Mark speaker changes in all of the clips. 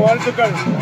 Speaker 1: world to go.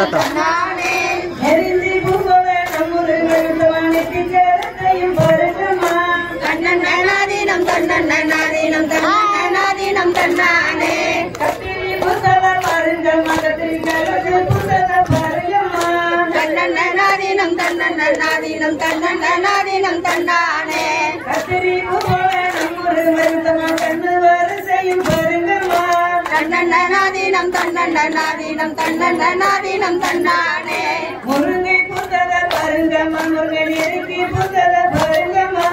Speaker 1: தாத்தா தன்னீனம்
Speaker 2: தன்னீனம்
Speaker 1: தன்னானே கத்திரி பூவே நம்முரு மருந்தமா கண்ணு
Speaker 2: தன்னன்னாதீனம் தன்னன்னாதீனம் தன்னன்னாதீனம் தன்னானே.
Speaker 3: முருங்கை புத்தக பருங்கம்மா முருங்கை நெருக்கி புத்தக பருங்கம்மா.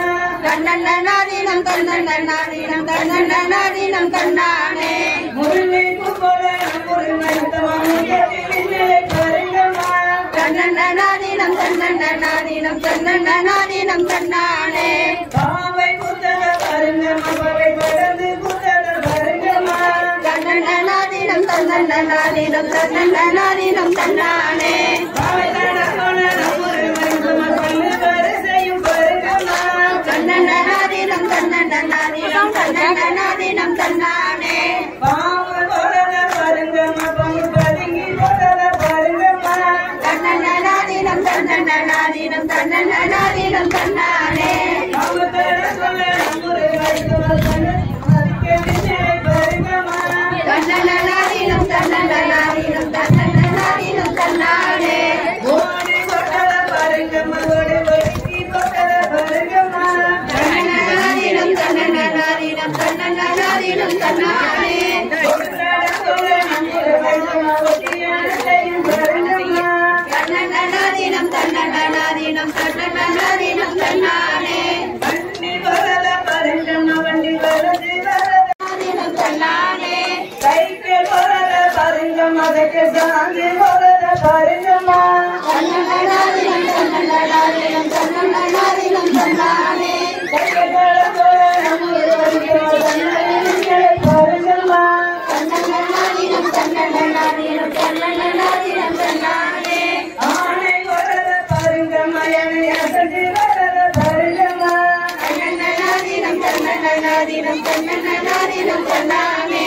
Speaker 2: தன்னன்னாதீனம் தன்னன்னாதீனம் தன்னன்னாதீனம் தன்னானே.
Speaker 3: முருங்கை புகழ முருங்கை முருங்கை பருங்கம்மா.
Speaker 2: தன்னன்னாதீனம் தன்னன்னாதீனம் தன்னன்னாதீனம் தன்னானே. தன்னாரினம் தன்னாரினம் தன்னானே.
Speaker 3: தன்னாரினம் தடகோண முருங்கை
Speaker 2: தன்னானே.
Speaker 3: பாவை கொடல பருங்கம்மா
Speaker 2: தன்னானே. தன்னன்னாதீனம் தன்னன்னாதீனம் தன்னானே தீனம் தன்னானே தன்னன்னாதீனம் தன்னன்னாதீனம் தன்னன்னாதீனம் தன்னானே தன்னன்னாதீனம் தினம் கண்ணன் நல்லா தினம் கண்ணாமே.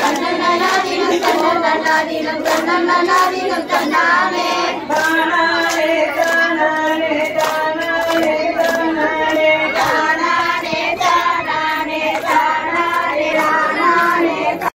Speaker 2: கண்ணன் கண்ணன் நல்லா கண்ணாமே.